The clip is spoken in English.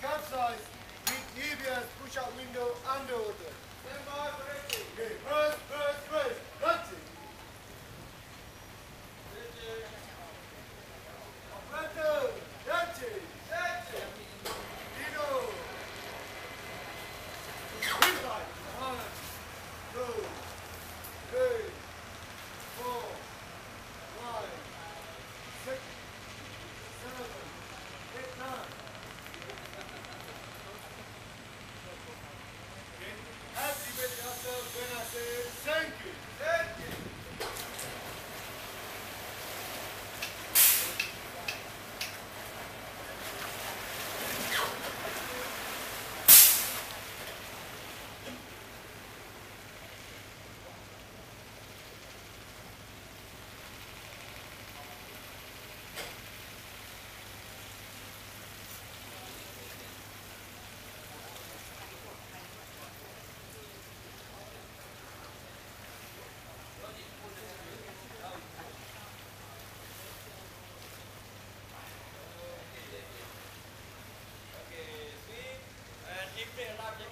Capsize with EBS push-out window under order. Fair,